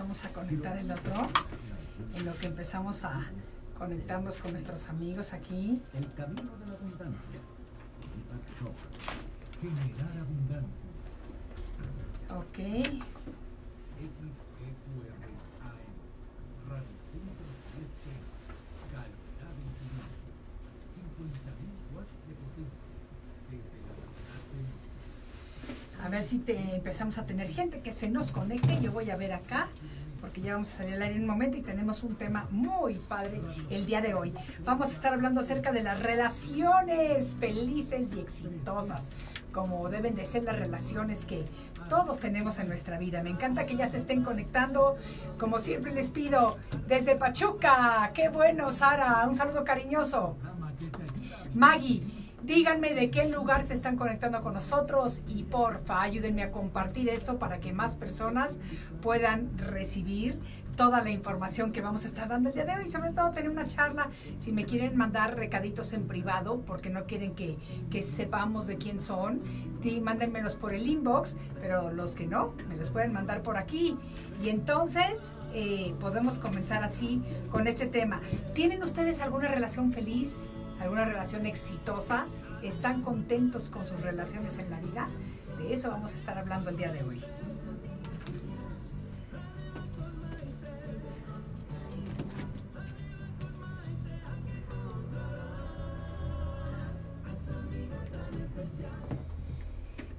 vamos a conectar el otro. En lo que empezamos a conectarnos con nuestros amigos aquí. El camino de la abundancia. Generar abundancia. Ok. XEQRAM. Radio Centro Este. Calidad en tu vida. 50.000 watts de potencia. Desde la ciudad de México. A ver si empezamos a tener gente que se nos conecte. Yo voy a ver acá, porque ya vamos a salir en un momento y tenemos un tema muy padre el día de hoy. Vamos a estar hablando acerca de las relaciones felices y exitosas, como deben de ser las relaciones que todos tenemos en nuestra vida. Me encanta que ya se estén conectando. Como siempre les pido, desde Pachuca. Qué bueno, Sara. Un saludo cariñoso. Maggie, díganme de qué lugar se están conectando con nosotros y porfa, ayúdenme a compartir esto para que más personas puedan recibir toda la información que vamos a estar dando el día de hoy. Sobre todo tener una charla, si me quieren mandar recaditos en privado, porque no quieren que, que sepamos de quién son, di, mándenmelos por el inbox, pero los que no, me los pueden mandar por aquí. Y entonces eh, podemos comenzar así con este tema. ¿Tienen ustedes alguna relación feliz? ¿Alguna relación exitosa? ¿Están contentos con sus relaciones en la vida? De eso vamos a estar hablando el día de hoy.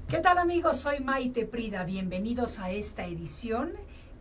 ¿Qué tal amigos? Soy Maite Prida. Bienvenidos a esta edición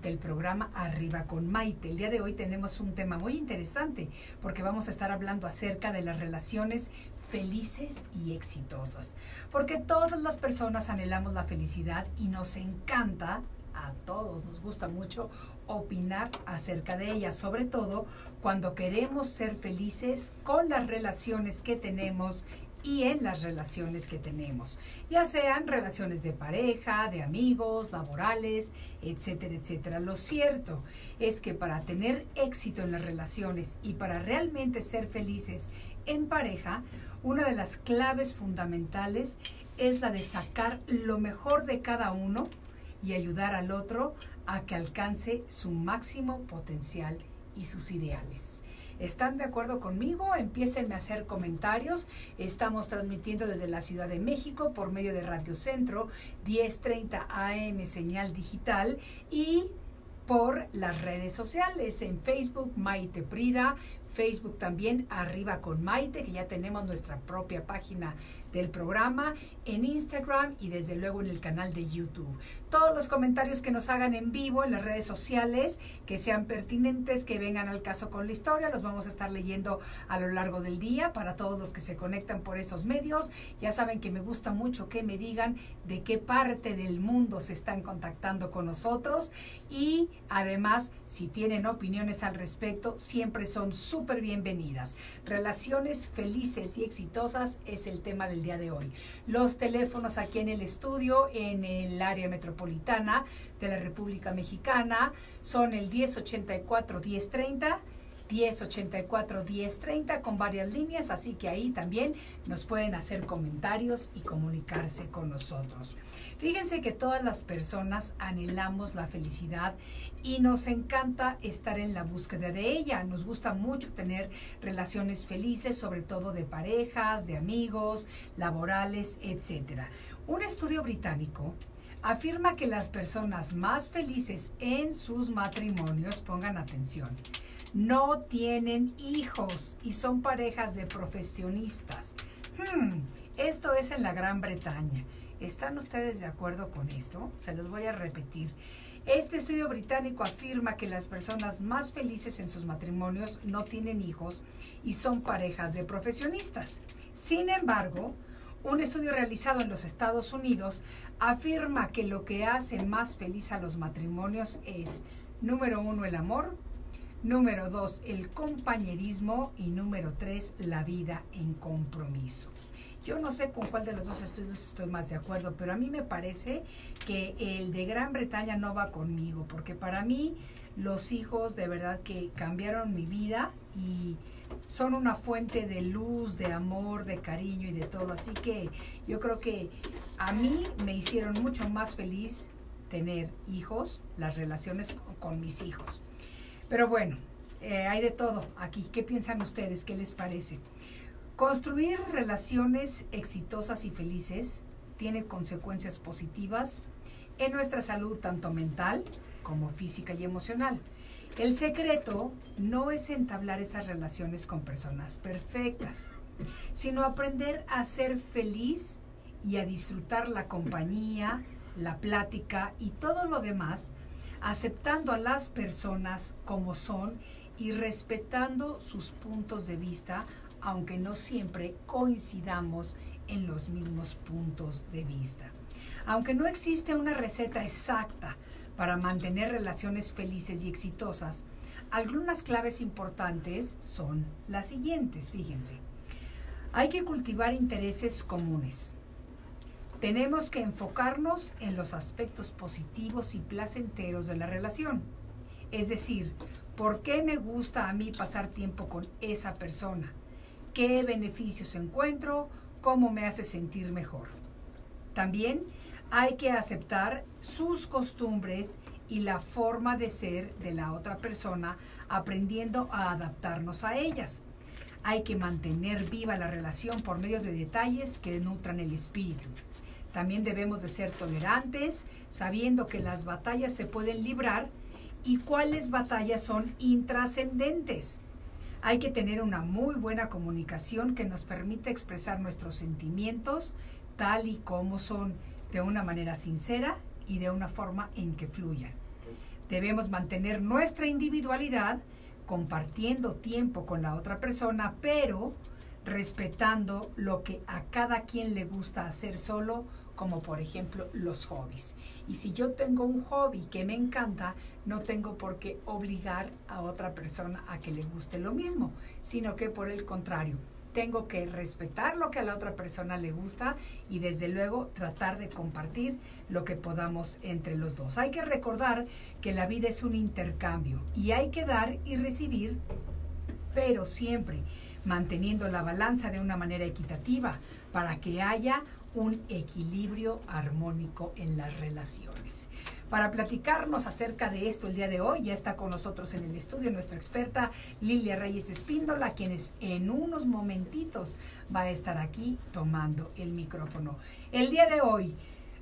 del programa Arriba con Maite. El día de hoy tenemos un tema muy interesante porque vamos a estar hablando acerca de las relaciones felices y exitosas. Porque todas las personas anhelamos la felicidad y nos encanta, a todos nos gusta mucho opinar acerca de ella, sobre todo cuando queremos ser felices con las relaciones que tenemos y en las relaciones que tenemos, ya sean relaciones de pareja, de amigos, laborales, etcétera, etcétera. Lo cierto es que para tener éxito en las relaciones y para realmente ser felices en pareja, una de las claves fundamentales es la de sacar lo mejor de cada uno y ayudar al otro a que alcance su máximo potencial y sus ideales. ¿Están de acuerdo conmigo? Empiecen a hacer comentarios. Estamos transmitiendo desde la Ciudad de México por medio de Radio Centro 1030 AM señal digital y por las redes sociales en Facebook Maite Prida, Facebook también Arriba con Maite, que ya tenemos nuestra propia página del programa, en Instagram y desde luego en el canal de YouTube. Todos los comentarios que nos hagan en vivo en las redes sociales, que sean pertinentes, que vengan al caso con la historia, los vamos a estar leyendo a lo largo del día para todos los que se conectan por esos medios. Ya saben que me gusta mucho que me digan de qué parte del mundo se están contactando con nosotros y además si tienen opiniones al respecto, siempre son súper bienvenidas. Relaciones felices y exitosas es el tema del día de hoy. Los teléfonos aquí en el estudio, en el área metropolitana de la República Mexicana, son el 1084-1030. 1084-1030 con varias líneas, así que ahí también nos pueden hacer comentarios y comunicarse con nosotros. Fíjense que todas las personas anhelamos la felicidad y nos encanta estar en la búsqueda de ella. Nos gusta mucho tener relaciones felices, sobre todo de parejas, de amigos, laborales, etc. Un estudio británico afirma que las personas más felices en sus matrimonios, pongan atención, no tienen hijos y son parejas de profesionistas. Hmm, esto es en la Gran Bretaña. ¿Están ustedes de acuerdo con esto? Se los voy a repetir. Este estudio británico afirma que las personas más felices en sus matrimonios no tienen hijos y son parejas de profesionistas. Sin embargo, un estudio realizado en los Estados Unidos afirma que lo que hace más feliz a los matrimonios es, número uno, el amor, número dos, el compañerismo y número tres, la vida en compromiso. Yo no sé con cuál de los dos estudios estoy más de acuerdo, pero a mí me parece que el de Gran Bretaña no va conmigo, porque para mí los hijos de verdad que cambiaron mi vida y son una fuente de luz, de amor, de cariño y de todo. Así que yo creo que a mí me hicieron mucho más feliz tener hijos, las relaciones con, mis hijos. Pero bueno, eh, hay de todo aquí. ¿Qué piensan ustedes? ¿Qué les parece? Construir relaciones exitosas y felices tiene consecuencias positivas en nuestra salud tanto mental como física y emocional. El secreto no es entablar esas relaciones con personas perfectas, sino aprender a ser feliz y a disfrutar la compañía, la plática y todo lo demás, aceptando a las personas como son y respetando sus puntos de vista, aunque no siempre coincidamos en los mismos puntos de vista. Aunque no existe una receta exacta para mantener relaciones felices y exitosas, algunas claves importantes son las siguientes, fíjense. Hay que cultivar intereses comunes. Tenemos que enfocarnos en los aspectos positivos y placenteros de la relación. Es decir, ¿por qué me gusta a mí pasar tiempo con esa persona? ¿Qué beneficios encuentro? ¿Cómo me hace sentir mejor? También hay que aceptar sus costumbres y la forma de ser de la otra persona, aprendiendo a adaptarnos a ellas. Hay que mantener viva la relación por medio de detalles que nutran el espíritu. También debemos de ser tolerantes, sabiendo que las batallas se pueden librar y cuáles batallas son intrascendentes. Hay que tener una muy buena comunicación que nos permita expresar nuestros sentimientos tal y como son de una manera sincera y de una forma en que fluyan. Debemos mantener nuestra individualidad compartiendo tiempo con la otra persona, pero respetando lo que a cada quien le gusta hacer solo, como por ejemplo los hobbies. Y si yo tengo un hobby que me encanta, no tengo por qué obligar a otra persona a que le guste lo mismo, sino que por el contrario, tengo que respetar lo que a la otra persona le gusta y desde luego tratar de compartir lo que podamos entre los dos. Hay que recordar que la vida es un intercambio y hay que dar y recibir, pero siempre manteniendo la balanza de una manera equitativa para que haya un equilibrio armónico en las relaciones. Para platicarnos acerca de esto el día de hoy, ya está con nosotros en el estudio nuestra experta Lilia Reyes Espíndola, quienes en unos momentitos va a estar aquí tomando el micrófono. El día de hoy,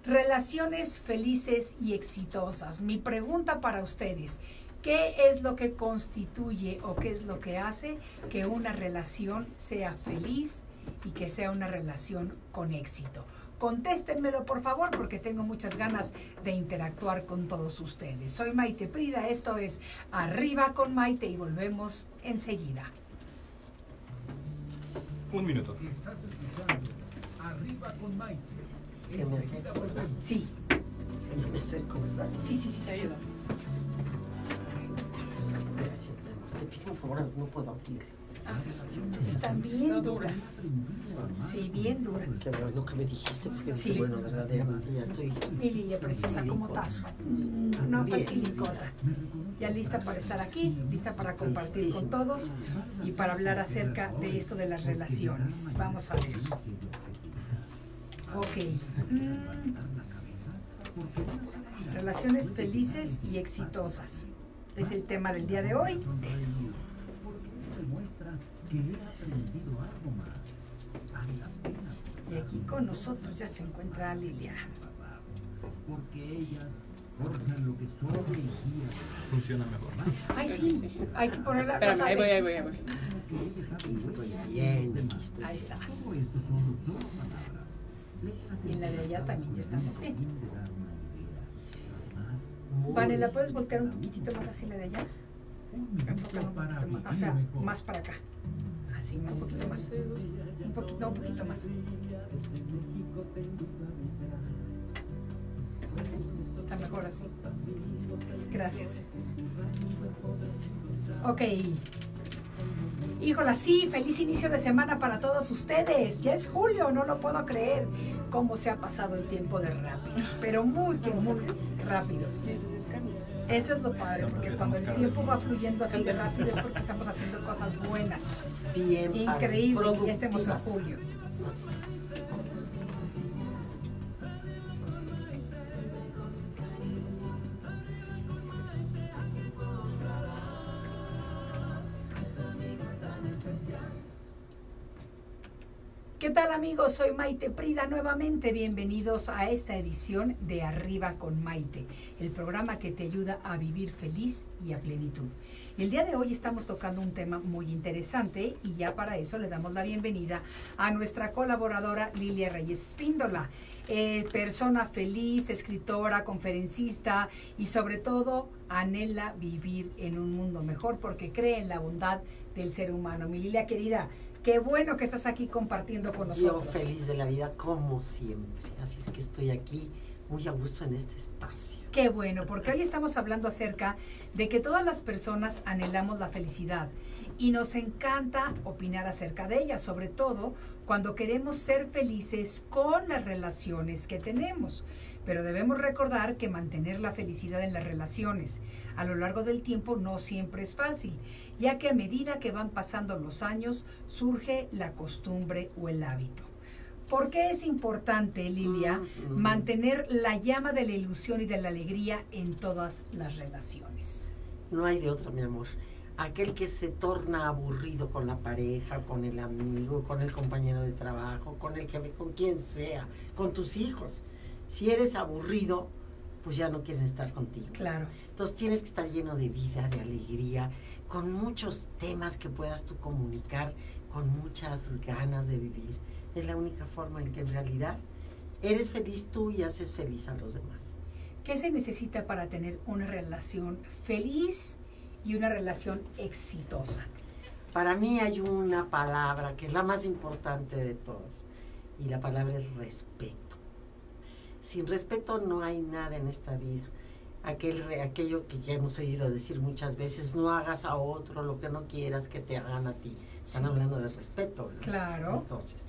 relaciones felices y exitosas. Mi pregunta para ustedes, ¿qué es lo que constituye o qué es lo que hace que una relación sea feliz y que sea una relación con éxito? Contéstenmelo por favor porque tengo muchas ganas de interactuar con todos ustedes. Soy Maite Prida, esto es Arriba con Maite y volvemos enseguida. Un minuto. Estás escuchando Arriba con Maite. ¿Qué me hace? Enseguida volvemos. Sí, Me acerco, ¿verdad? sí, sí, sí, sí. Gracias, Dani. Te pido un favor, no puedo abrir. Están bien duras. Sí, bien duras. Qué bueno que me dijiste, porque Sí. dije, bueno, verdaderamente ya estoy. Mi Lilia preciosa, como tazo. No, tranquilicota. Ya lista para estar aquí, lista para compartir con todos y para hablar acerca de esto de las relaciones. Vamos a ver. Ok. Mm, Relaciones felices y exitosas. Es el tema del día de hoy. Eso demuestra que he aprendido algo más. Vale la pena Y aquí con nosotros ya se encuentra Lilia. pasar. Porque ellas forjan lo que son hoy día. Funciona mejor. Ay, sí, hay que poner la Espérame, cosa ahí voy, ahí voy, ahí voy. Aquí estoy bien, Ahí bien. estás. Todo esto son solo palabras. Letras Y en la de allá también ya estamos bien. Además, Vale, ¿la puedes voltear un poquitito más así la de allá? Más. O sea, más para acá. Así, un poquito más. Un poquito, un poquito más. ¿Sí? Está mejor así. Gracias. Ok. Híjola, sí, feliz inicio de semana para todos ustedes. Ya es julio, no lo puedo creer. Cómo se ha pasado el tiempo de rápido. Pero muy, muy rápido. Eso es lo padre, porque cuando el tiempo va fluyendo así de rápido es porque estamos haciendo cosas buenas. Bien, Increíble, y estemos en julio. ¿Qué tal amigos? Soy Maite Prida nuevamente. Bienvenidos a esta edición de Arriba con Maite, el programa que te ayuda a vivir feliz y a plenitud. El día de hoy estamos tocando un tema muy interesante y ya para eso le damos la bienvenida a nuestra colaboradora Lilia Reyes Espíndola, eh, persona feliz, escritora, conferencista y sobre todo anhela vivir en un mundo mejor porque cree en la bondad del ser humano. Mi Lilia querida, Qué bueno que estás aquí compartiendo con nosotros. Yo feliz de la vida como siempre. Así es que estoy aquí muy a gusto en este espacio. Qué bueno, porque hoy estamos hablando acerca de que todas las personas anhelamos la felicidad y nos encanta opinar acerca de ella, sobre todo cuando queremos ser felices con las relaciones que tenemos. Pero debemos recordar que mantener la felicidad en las relaciones a lo largo del tiempo no siempre es fácil, ya que a medida que van pasando los años surge la costumbre o el hábito. ¿Por qué es importante, Lilia, Mm, mm. mantener la llama de la ilusión y de la alegría en todas las relaciones? No hay de otra, mi amor. Aquel que se torna aburrido con la pareja, con el amigo, con el compañero de trabajo, con el que con quien sea, con tus hijos. Si eres aburrido, pues ya no quieren estar contigo. Claro. Entonces tienes que estar lleno de vida, de alegría, con muchos temas que puedas tú comunicar, con muchas ganas de vivir. Es la única forma en que en realidad eres feliz tú y haces feliz a los demás. ¿Qué se necesita para tener una relación feliz y una relación exitosa? Para mí hay una palabra que es la más importante de todas y la palabra es respeto. Sin respeto no hay nada en esta vida. Aquel, aquello que ya hemos oído decir muchas veces, no hagas a otro lo que no quieras que te hagan a ti. Están Sí. hablando de respeto. ¿verdad? Claro. Entonces,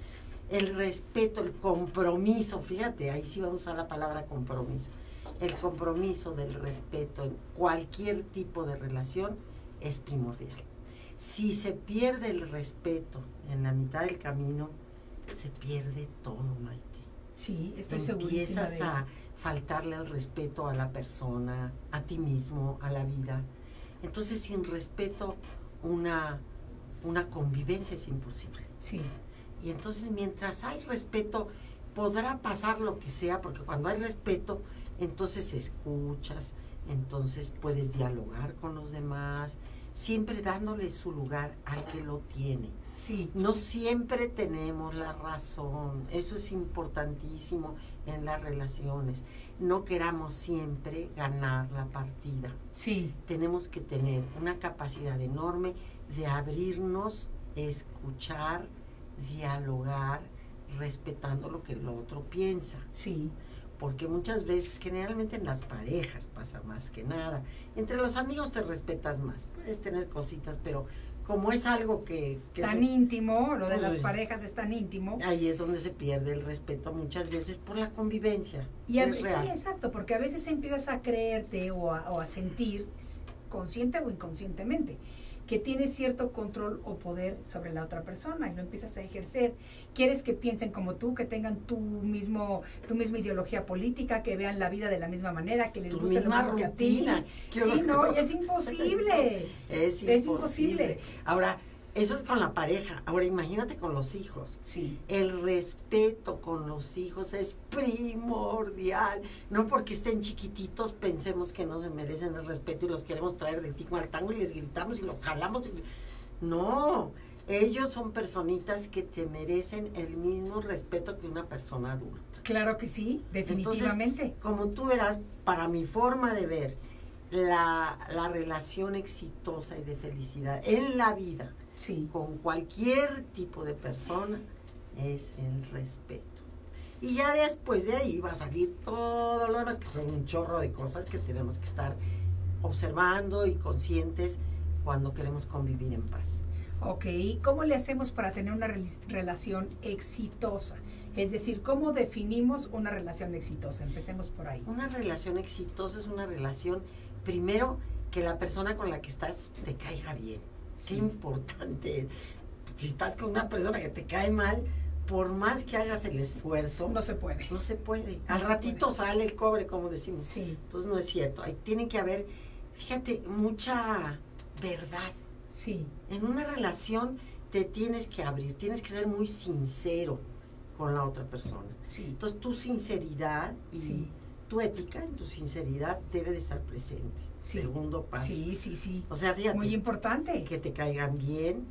el respeto, el compromiso, fíjate, ahí sí vamos a usar la palabra compromiso. El compromiso del respeto en cualquier tipo de relación es primordial. Si se pierde el respeto en la mitad del camino, se pierde todo, Maite. Sí, estoy de Empiezas eso. a faltarle el respeto a la persona, a ti mismo, a la vida. Entonces, sin respeto, una, una convivencia es imposible. Sí, Y entonces mientras hay respeto, podrá pasar lo que sea, porque cuando hay respeto, entonces escuchas, entonces puedes dialogar con los demás, siempre dándole su lugar al que lo tiene. Sí, No siempre tenemos la razón, eso es importantísimo en las relaciones. No queramos siempre ganar la partida sí, tenemos que tener una capacidad enorme de abrirnos, escuchar, dialogar, respetando lo que el otro piensa. sí, Porque muchas veces, generalmente en las parejas pasa más que nada. Entre los amigos te respetas más. Puedes tener cositas, pero como es algo que... que tan se- íntimo, lo de Pues, las parejas es tan íntimo. ahí es donde se pierde el respeto muchas veces por la convivencia. Y a- sí, exacto, porque a veces empiezas a creerte o a, o a sentir, consciente o inconscientemente, que tienes cierto control o poder sobre la otra persona y lo empiezas a ejercer. Quieres que piensen como tú, que tengan tu mismo, tu misma ideología política, que vean la vida de la misma manera, que les Tu guste lo misma que a ti. Sí, no, y es imposible. Es Es imposible. imposible. Ahora, eso es con la pareja. Ahora, imagínate con los hijos. Sí, El respeto con los hijos es primordial. No porque estén chiquititos pensemos que no se merecen el respeto y los queremos traer de tico al tango y les gritamos y los jalamos. y- No, ellos son personitas que te merecen el mismo respeto que una persona adulta. claro que sí, definitivamente. Como tú verás, para mi forma de ver, la, la relación exitosa y de felicidad en la vida sí, con cualquier tipo de persona es el respeto. Y ya después de ahí va a salir todo lo demás, que son un chorro de cosas que tenemos que estar observando y conscientes cuando queremos convivir en paz. Ok, ¿cómo le hacemos para tener una rel- relación exitosa? Es decir, ¿cómo definimos una relación exitosa? Empecemos por ahí. Una relación exitosa es una relación, primero, que la persona con la que estás te caiga bien. Qué importante es. Si estás con una persona que te cae mal, por más que hagas el esfuerzo, No se puede. no se puede. No Al se ratito puede. sale el cobre, como decimos. Sí, Entonces no es cierto. Ahí tiene que haber, fíjate, mucha verdad. sí, En una relación te tienes que abrir, tienes que ser muy sincero con la otra persona. Sí. Entonces tu sinceridad y Sí. tu ética en tu sinceridad debe de estar presente. Sí. Segundo paso. Sí, sí, sí. O sea, fíjate, Muy importante. que te caigan bien,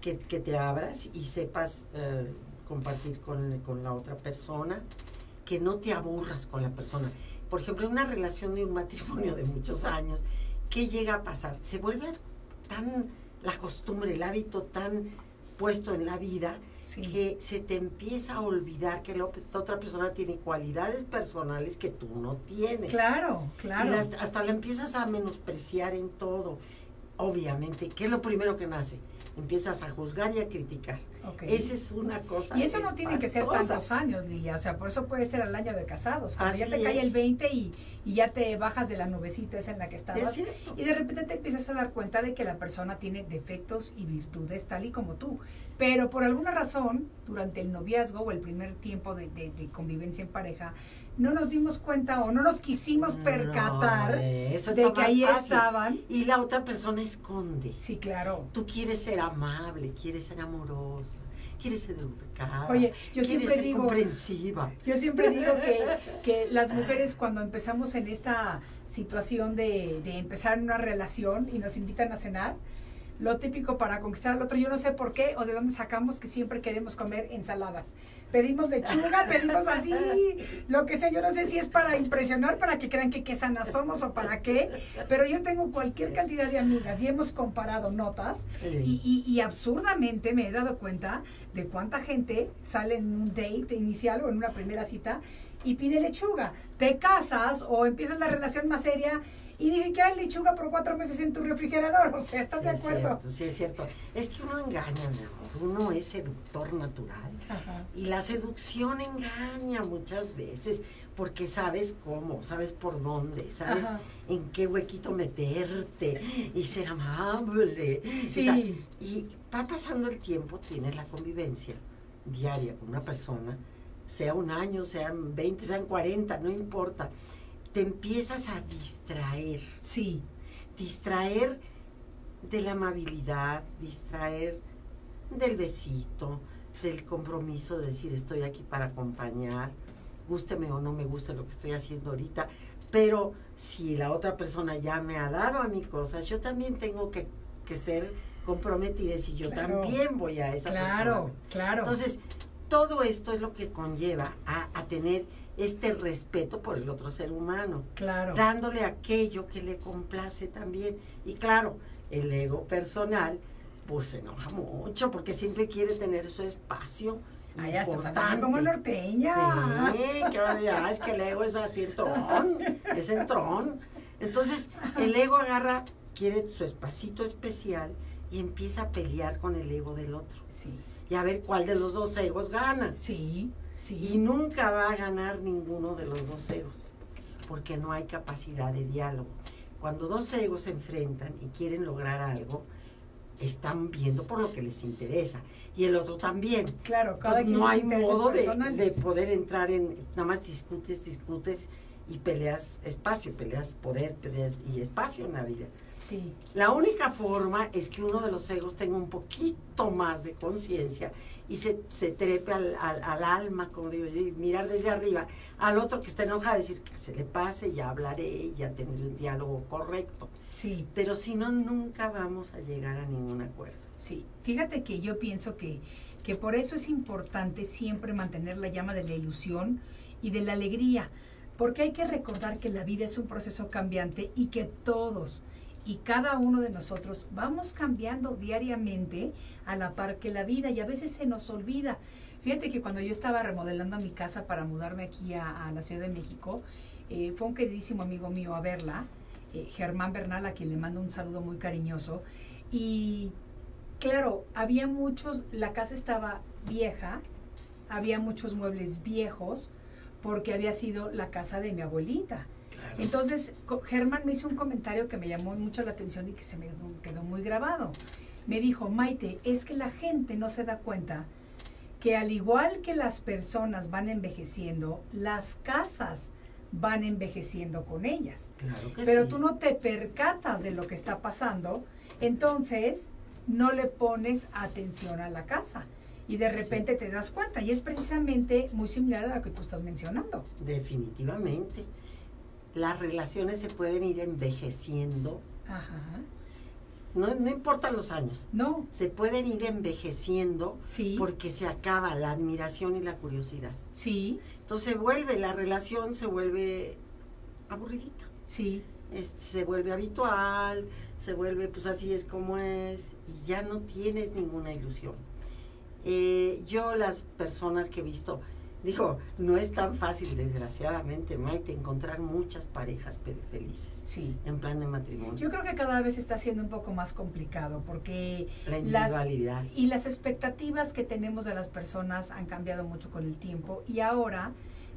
que, que te abras y sepas eh, compartir con, con la otra persona, que no te aburras con la persona. Por ejemplo, en una relación de un matrimonio de muchos años, ¿qué llega a pasar? Se vuelve tan la costumbre, el hábito tan puesto en la vida Sí. que se te empieza a olvidar que la otra persona tiene cualidades personales que tú no tienes. Claro, Y claro. las- hasta la empiezas a menospreciar en todo. Obviamente, ¿qué es lo primero que nace? Empiezas a juzgar y a criticar. Esa es una cosa. Y eso no tiene que ser tantos años, Lilia. O sea, por eso puede ser al año de casados. Cuando ya te cae es. el 20 y, y ya te bajas de la nubecita esa en la que Es estabas. Y de repente te empiezas a dar cuenta de que la persona tiene defectos y virtudes tal y como tú. Pero por alguna razón, durante el noviazgo o el primer tiempo de, de- de convivencia en pareja, no nos dimos cuenta o no nos quisimos percatar No, de que ahí fácil. estaban. Y la otra persona esconde. Sí, claro. Tú quieres ser amable, quieres ser amorosa, quieres ser educada. Oye, yo siempre ser digo- comprensiva. Yo siempre digo que, que las mujeres cuando empezamos en esta situación de, de empezar una relación y nos invitan a cenar, lo típico para conquistar al otro, yo no sé por qué o de dónde sacamos que siempre queremos comer ensaladas. Pedimos lechuga, pedimos así, lo que sea, yo no sé si es para impresionar, para que crean que qué sanas somos o para qué, pero yo tengo cualquier cantidad de amigas y hemos comparado notas y, y- y absurdamente me he dado cuenta de cuánta gente sale en un date inicial o en una primera cita y pide lechuga. Te casas o empiezas la relación más seria y ni siquiera hay lechuga por cuatro meses en tu refrigerador. O sea, ¿estás Sí, de es acuerdo? cierto, sí, es cierto. Es que uno engaña, mi amor. Uno es seductor natural. Ajá. Y la seducción engaña muchas veces porque sabes cómo, sabes por dónde, sabes Ajá. en qué huequito meterte y ser amable. y Sí. tal. Y va pasando el tiempo, tienes la convivencia diaria con una persona, sea un año, sean 20, sean 40, no importa. Te empiezas a distraer Sí, distraer de la amabilidad, distraer del besito, del compromiso de decir estoy aquí para acompañar, gústeme o no me guste lo que estoy haciendo ahorita, pero si la otra persona ya me ha dado a mí cosas, yo también tengo que, que ser comprometida y decir yo Claro. también voy a esa claro, persona. claro. Entonces, todo esto es lo que conlleva a, a tener este respeto por el otro ser humano claro. dándole aquello que le complace también. Y claro, el ego personal, pues se enoja mucho porque siempre quiere tener su espacio. Ay, hasta como norteña. Sí, que ya es que el ego es así entrón, es entrón. Entonces, el ego agarra, quiere su espacito especial y empieza a pelear con el ego del otro. Sí, Y a ver cuál de los dos egos gana. sí, sí. Y nunca va a ganar ninguno de los dos egos, porque no hay capacidad de diálogo. Cuando dos egos se enfrentan y quieren lograr algo, están viendo por lo que les interesa. Y el otro también. Claro, cada Entonces, no hay modo de, de poder entrar en, nada más discutes, discutes y peleas espacio, peleas poder, peleas y espacio en la vida. Sí, La única forma es que uno de los egos tenga un poquito más de conciencia y se, se trepe al, al- al alma, como digo y mirar desde arriba al otro que está enojado, decir que se le pase, ya hablaré, ya tendré un diálogo correcto. sí. Pero si no, nunca vamos a llegar a ningún acuerdo. Sí, fíjate que yo pienso que, que por eso es importante siempre mantener la llama de la ilusión y de la alegría, porque hay que recordar que la vida es un proceso cambiante y que todos y cada uno de nosotros vamos cambiando diariamente a la par que la vida y a veces se nos olvida. Fíjate que cuando yo estaba remodelando mi casa para mudarme aquí a, la Ciudad de México, eh, fue un queridísimo amigo mío a verla, eh, Germán Bernal, a quien le mando un saludo muy cariñoso, y claro, había muchos, la casa estaba vieja, había muchos muebles viejos, porque había sido la casa de mi abuelita. Entonces, Germán me hizo un comentario que me llamó mucho la atención y que se me quedó muy grabado. Me dijo, Maite, es que la gente no se da cuenta que al igual que las personas van envejeciendo, las casas van envejeciendo con ellas. Claro que Pero sí. tú no te percatas de lo que está pasando, entonces no le pones atención a la casa. Y de repente te das cuenta. Y es precisamente muy similar a lo que tú estás mencionando. Definitivamente. Las relaciones se pueden ir envejeciendo. Ajá. No, no importan los años. No, Se pueden ir envejeciendo sí, porque se acaba la admiración y la curiosidad. sí, Entonces se vuelve, la relación se vuelve aburridita. sí. Este, se vuelve habitual, se vuelve pues así es como es y ya no tienes ninguna ilusión. Eh, yo las personas que he visto, digo, no es tan fácil desgraciadamente, Maite, encontrar muchas parejas felices Sí. en plan de matrimonio. Yo creo que cada vez está siendo un poco más complicado porque la las, individualidad. y las expectativas que tenemos de las personas han cambiado mucho con el tiempo y ahora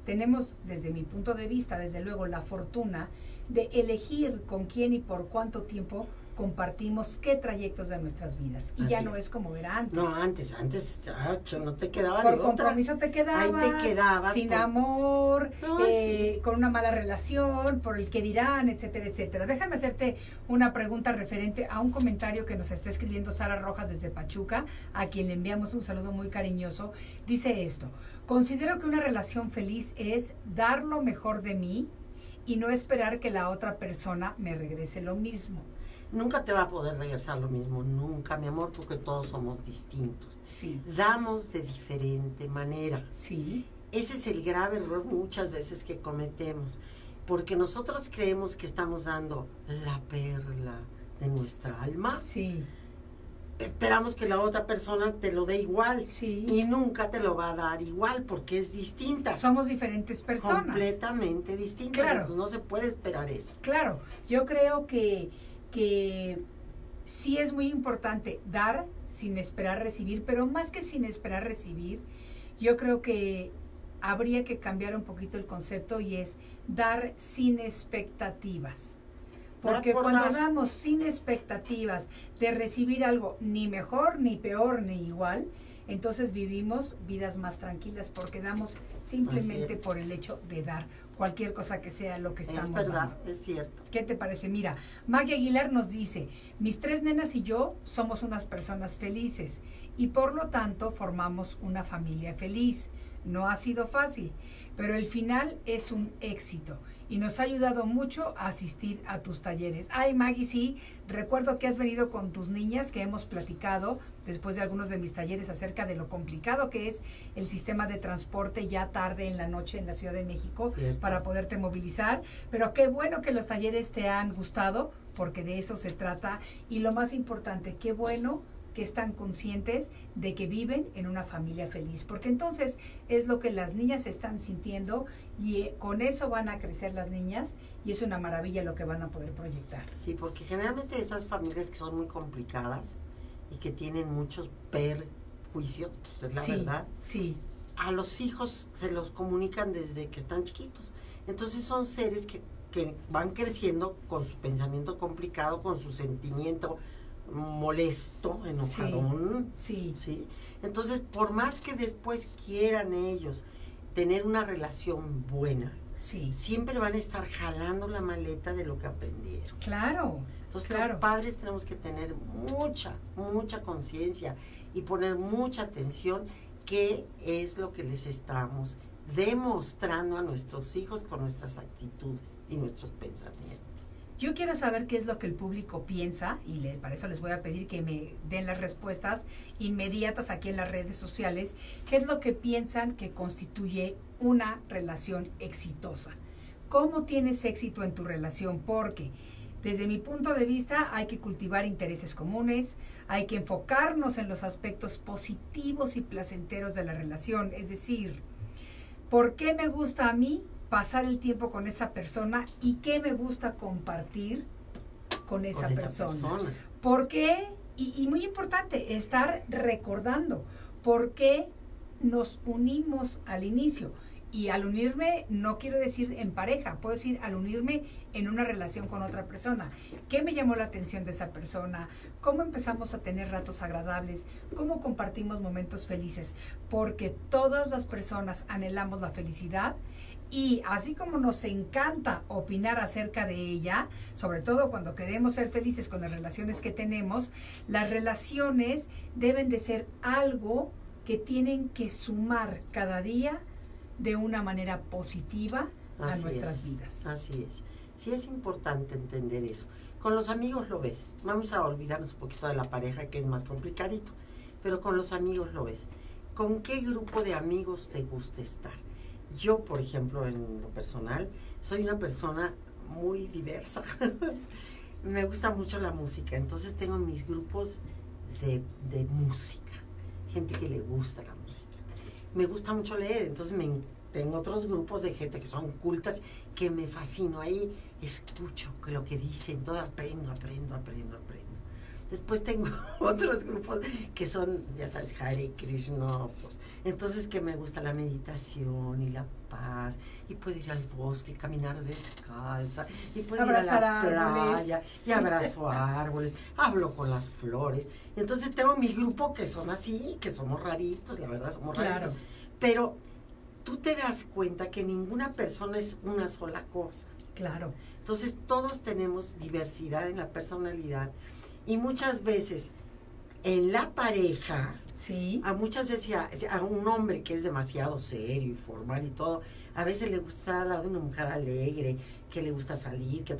tenemos, desde mi punto de vista, desde luego, la fortuna de elegir con quién y por cuánto tiempo compartimos qué trayectos de nuestras vidas. Y ya no es. es como era antes. No, antes, antes, acho, no te quedaba por de otra. compromiso te quedabas, Ahí te quedabas sin por- amor, No, eh, sí. con una mala relación, por el que dirán, etcétera, etcétera. Déjame hacerte una pregunta referente a un comentario que nos está escribiendo Sara Rojas desde Pachuca, a quien le enviamos un saludo muy cariñoso. Dice esto, considero que una relación feliz es dar lo mejor de mí y no esperar que la otra persona me regrese lo mismo. Nunca te va a poder regresar lo mismo, nunca, mi amor, porque todos somos distintos. Sí, Damos de diferente manera. sí, Ese es el grave error muchas veces que cometemos, porque nosotros creemos que estamos dando la perla de nuestra alma, sí, esperamos que la otra persona te lo dé igual sí. y nunca te lo va a dar igual porque es distinta, Somos diferentes personas. completamente distinta. Claro. Entonces, no se puede esperar eso. Claro, yo creo que, que sí es muy importante dar sin esperar recibir, pero más que sin esperar recibir, yo creo que habría que cambiar un poquito el concepto y es dar sin expectativas. Porque por cuando dar. damos sin expectativas de recibir algo ni mejor, ni peor, ni igual, entonces vivimos vidas más tranquilas porque damos simplemente por el hecho de dar cualquier cosa que sea lo que estamos Es verdad, dando. es cierto. ¿Qué te parece? Mira, Maggie Aguilar nos dice, mis tres nenas y yo somos unas personas felices y por lo tanto formamos una familia feliz. No ha sido fácil, pero el final es un éxito y nos ha ayudado mucho a asistir a tus talleres. Ay, Maggie, sí, recuerdo que has venido con tus niñas que hemos platicado después de algunos de mis talleres acerca de lo complicado que es el sistema de transporte ya tarde en la noche en la Ciudad de México Cierto. para poderte movilizar. Pero qué bueno que los talleres te han gustado, porque de eso se trata. Y lo más importante, qué bueno que están conscientes de que viven en una familia feliz, porque entonces es lo que las niñas están sintiendo y eh, con eso van a crecer las niñas y es una maravilla lo que van a poder proyectar. Sí, porque generalmente esas familias que son muy complicadas y que tienen muchos perjuicios, pues es la sí, verdad, sí, a los hijos se los comunican desde que están chiquitos. Entonces son seres que, que van creciendo con su pensamiento complicado, con su sentimiento molesto, enojadón, sí, ¿sí? Entonces, por más que después quieran ellos tener una relación buena, sí, siempre van a estar jalando la maleta de lo que aprendieron. claro, Entonces Claro. los padres tenemos que tener mucha, mucha conciencia y poner mucha atención qué es lo que les estamos demostrando a nuestros hijos con nuestras actitudes y nuestros pensamientos. Yo quiero saber qué es lo que el público piensa y para eso les voy a pedir que me den las respuestas inmediatas aquí en las redes sociales. ¿Qué es lo que piensan que constituye una relación exitosa? ¿Cómo tienes éxito en tu relación? Porque desde mi punto de vista hay que cultivar intereses comunes, hay que enfocarnos en los aspectos positivos y placenteros de la relación, es decir, ¿por qué me gusta a mí pasar el tiempo con esa persona y qué me gusta compartir con esa, con esa persona. persona. ¿Por qué? Y, y muy importante, estar recordando por qué nos unimos al inicio. Y al unirme, no quiero decir en pareja, puedo decir al unirme en una relación con otra persona. ¿Qué me llamó la atención de esa persona? ¿Cómo empezamos a tener ratos agradables? ¿Cómo compartimos momentos felices? Porque todas las personas anhelamos la felicidad Y así como nos encanta opinar acerca de ella, sobre todo cuando queremos ser felices con las relaciones que tenemos, las relaciones deben de ser algo que tienen que sumar cada día de una manera positiva a Así nuestras es, vidas. Así es. Sí es importante entender eso. Con los amigos lo ves. Vamos a olvidarnos un poquito de la pareja que es más complicadito, pero con los amigos lo ves. ¿Con qué grupo de amigos te gusta estar? Yo, por ejemplo, en lo personal, soy una persona muy diversa. Me gusta mucho la música, entonces tengo mis grupos de, de música, gente que le gusta la música. Me gusta mucho leer, entonces me, en- tengo otros grupos de gente que son cultas que me fascino. Ahí escucho lo que dicen, todo aprendo, aprendo, aprendo, aprendo. Después tengo otros grupos que son, ya sabes, Hare Krishnosos. Entonces que me gusta la meditación y la paz. Y puedo ir al bosque, caminar descalza. Y puedo Abrazar ir a la árboles. playa. Y abrazo árboles. Hablo con las flores. Entonces tengo mi grupo que son así, que somos raritos, la verdad, somos Claro. raritos. Pero tú te das cuenta que ninguna persona es una sola cosa. Claro. Entonces todos tenemos diversidad en la personalidad y muchas veces en la pareja, Sí. a muchas veces a, a un hombre que es demasiado serio y formal y todo, a veces le gusta lado de una mujer alegre, que le gusta salir, que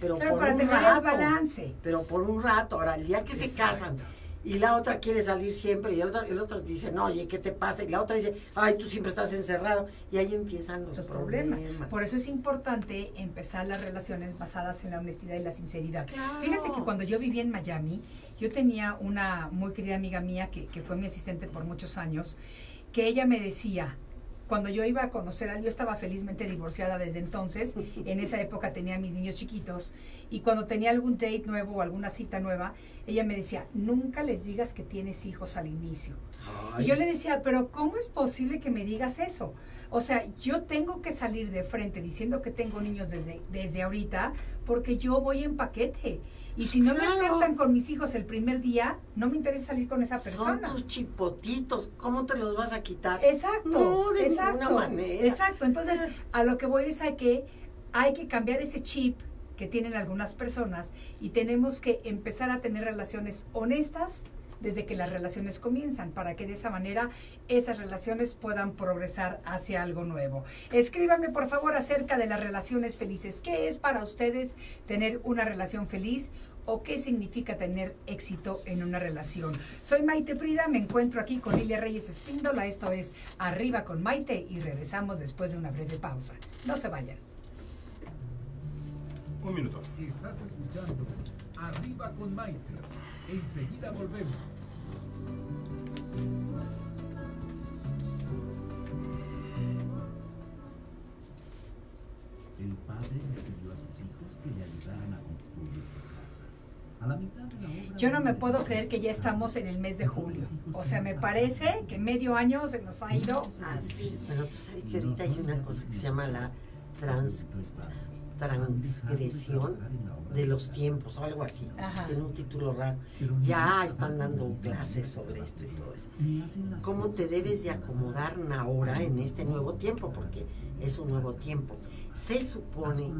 pero Claro, por para un tener el rato, balance. pero por un rato, ahora el día que se casan y la otra quiere salir siempre y el otro, el otro dice, no, oye, ¿qué te pasa? Y la otra dice, ay, tú siempre estás encerrado y ahí empiezan los, los problemas. problemas. Por eso es importante empezar las relaciones basadas en la honestidad y la sinceridad. Claro. Fíjate que cuando yo vivía en Miami, yo tenía una muy querida amiga mía que, que fue mi asistente por muchos años, que ella me decía, cuando yo iba a conocer a él, yo estaba felizmente divorciada desde entonces, en esa época tenía mis niños chiquitos, y cuando tenía algún date nuevo o alguna cita nueva, ella me decía, nunca les digas que tienes hijos al inicio. Ay. Y yo le decía, pero ¿cómo es posible que me digas eso? O sea, yo tengo que salir de frente diciendo que tengo niños desde, desde ahorita porque yo voy en paquete. Y si no me aceptan con mis hijos el primer día, no me interesa salir con esa Son persona. tus chipotitos, ¿cómo te los vas a quitar? Exacto, No, de exacto, ninguna manera. exacto. Entonces, a lo que voy es a que hay que cambiar ese chip que tienen algunas personas y tenemos que empezar a tener relaciones honestas desde que las relaciones comienzan, para que de esa manera esas relaciones puedan progresar hacia algo nuevo. Escríbanme por favor acerca de las relaciones felices. ¿Qué es para ustedes tener una relación feliz? ¿O qué significa tener éxito en una relación? Soy Maite Prida, me encuentro aquí con Lilia Reyes Espíndola. Esto es Arriba con Maite y regresamos después de una breve pausa. No se vayan. Un minuto. Estás escuchando Arriba con Maite. Enseguida volvemos. El padre les pidió a sus hijos que le ayudaran a construir su casa. A la mitad de la obra Yo no me puedo creer que ya estamos en el mes de julio. O sea, me parece que medio año se nos ha ido así. Pero tú sabes que ahorita hay una cosa que se llama la trans, transgresión de los tiempos o algo así. Ajá. Tiene un título raro. Ya están dando clases sobre esto y todo eso. ¿Cómo te debes de acomodar ahora en este nuevo tiempo? Porque es un nuevo tiempo. Se supone